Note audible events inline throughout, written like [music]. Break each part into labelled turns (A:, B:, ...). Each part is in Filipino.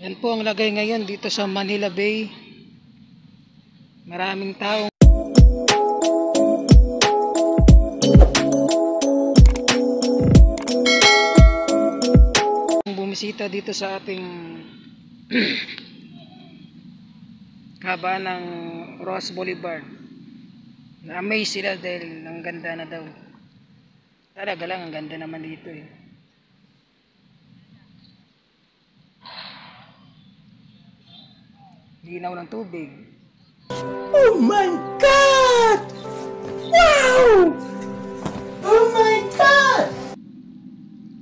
A: Yan po ang lagay ngayon dito sa Manila Bay. Maraming tao. bumisita dito sa ating [clears throat] haba ng Ross Boulevard. Na-amaze sila dahil ang ganda na daw. Talaga lang, ang ganda naman dito eh. Linaw ng tubig.
B: Oh my God! Wow! Oh my God!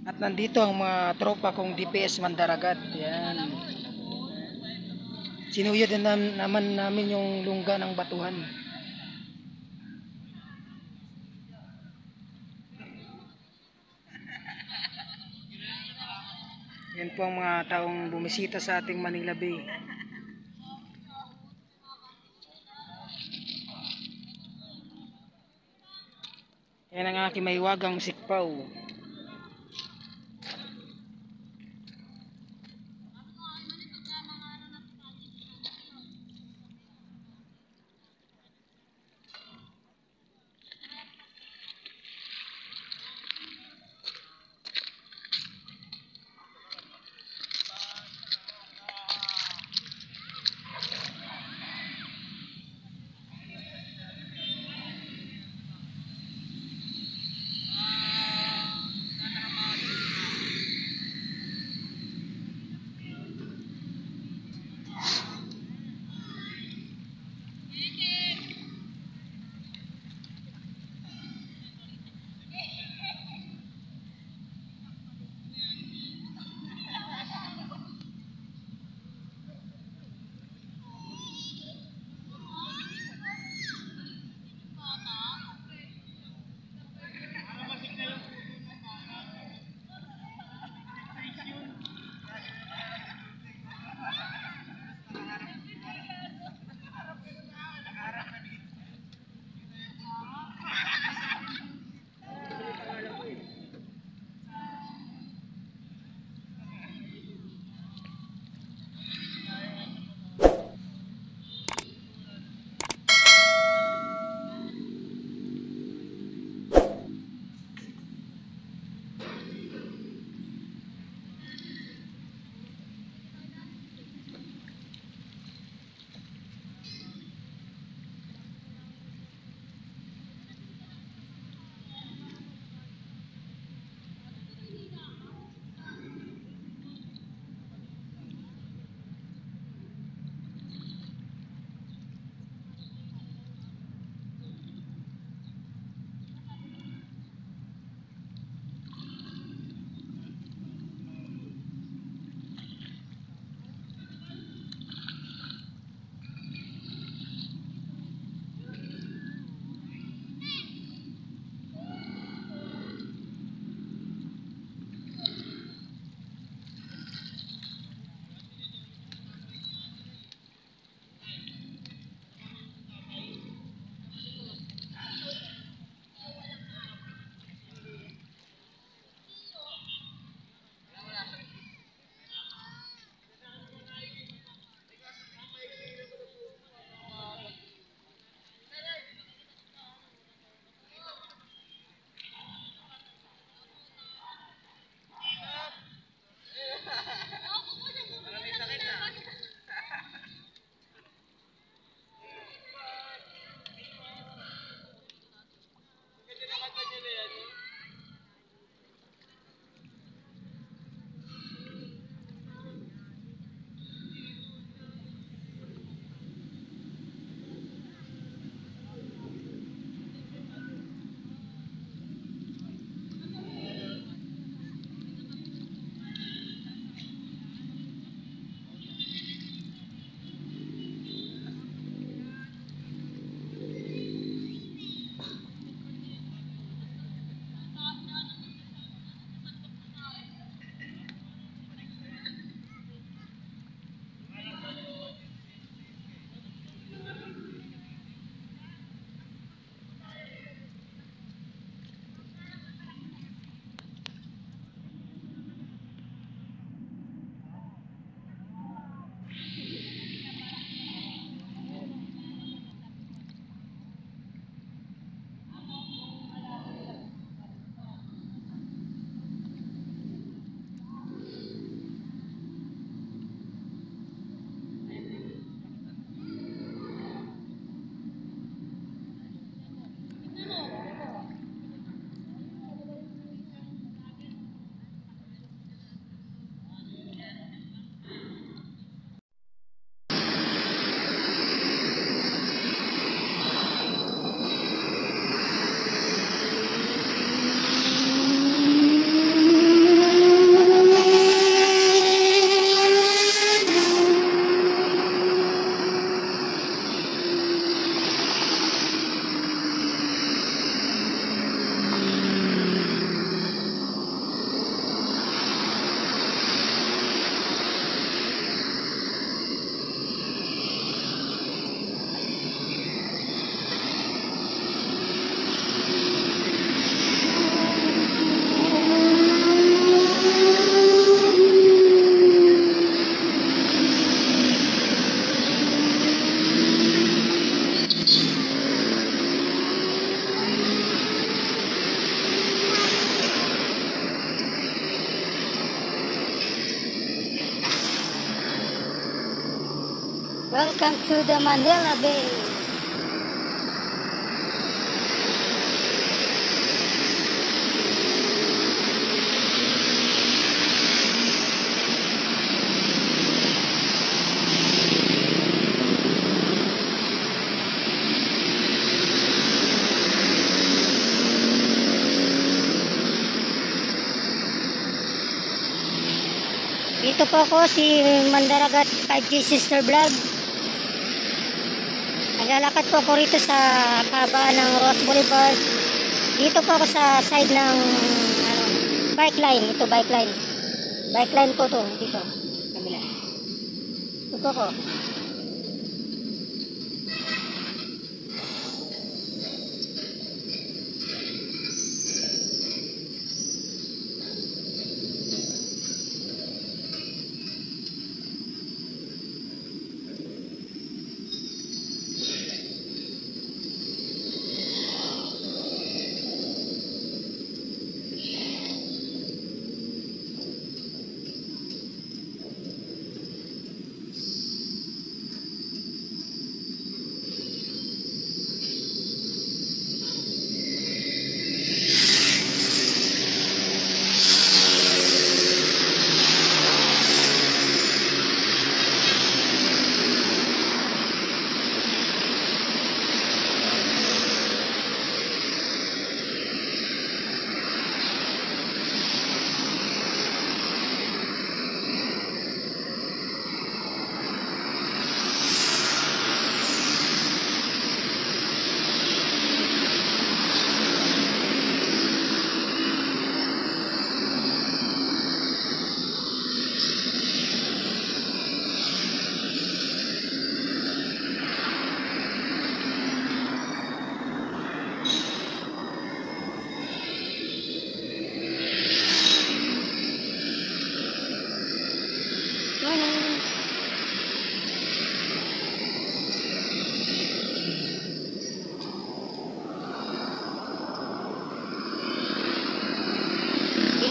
A: At nandito ang mga tropa kong DPS Mandaragat. Yan. Sinuyod din nam- naman namin yung lungga ng batuhan. Yan po ang mga taong bumisita sa ating Manila Bay. Yan ang aking mahiwagang sikpaw.
C: Welcome to the Manila Bay. Dito po ako si Mandaragat 5G Sister Vlog. Naglalakad po ako rito sa kaba ng Ross Boulevard. Dito po ako sa side ng ano, bike line. Ito bike line. Bike line po to dito. Kabila. Ito po ko.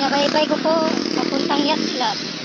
C: Morning. Binabaybay ko po papuntang yacht club.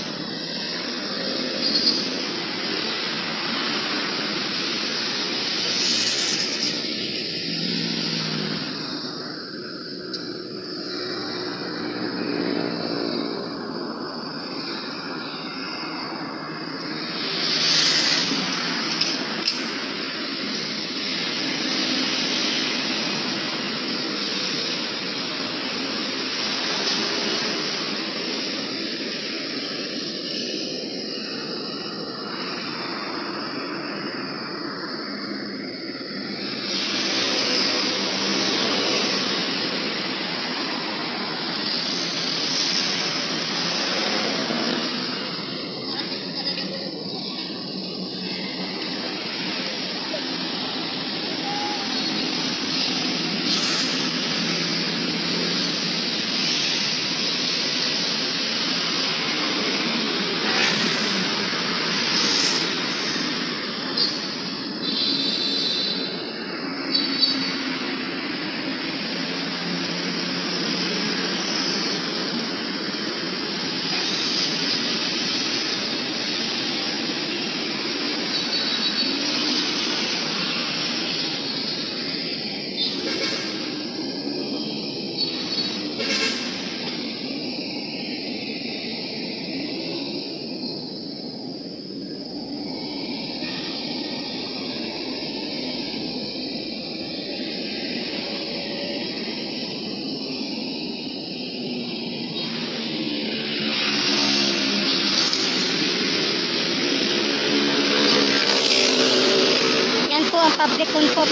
C: Public comfort,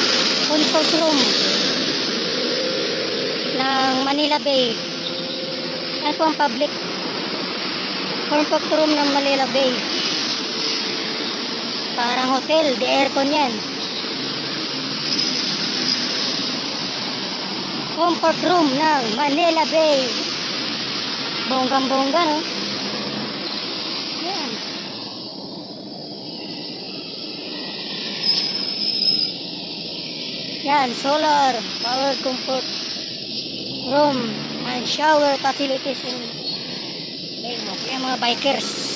C: comfort room ng Manila Bay. Yan po ang public comfort room ng Manila Bay. Parang hotel, di aircon yan. Comfort room ng Manila Bay. Bonggang-bongga, no? Yan. Yan, solar, power comfort room and shower facilities in Baymo. Yan mga bikers.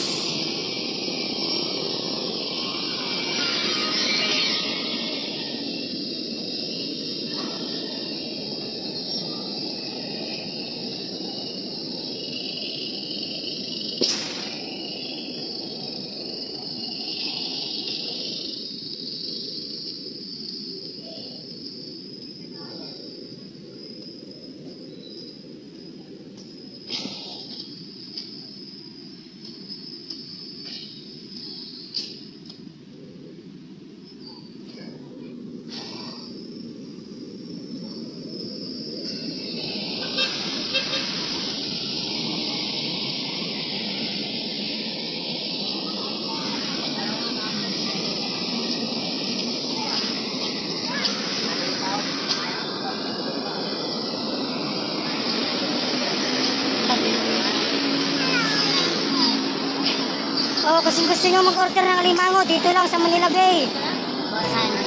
C: Kung gusto nyo mag-order ng alimango, dito lang sa Manila Bay.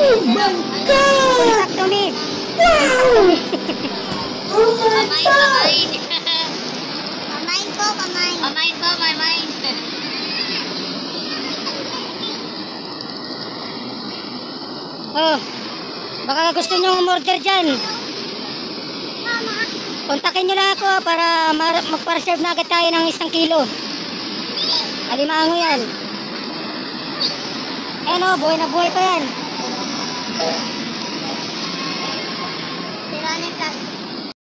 B: Oh my God!
C: Contact to me.
B: Wow! [laughs] Oh my God!
C: Pamain po, pamain.
D: Pamain po, pamain.
C: Oh, baka gusto nyo umorder dyan. Kontakin nyo lang ako para ma- magpa-reserve na agad tayo ng isang kilo. Alimango yan. Ayan o, buhay na buhay pa yan.